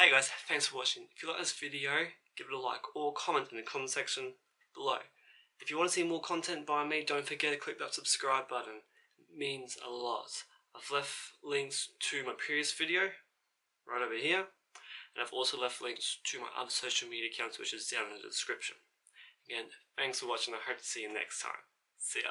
Hey guys, thanks for watching. If you like this video, give it a like or comment in the comment section below. If you want to see more content by me, don't forget to click that subscribe button. It means a lot. I've left links to my previous video right over here. And I've also left links to my other social media accounts which is down in the description. Again, thanks for watching. I hope to see you next time. See ya.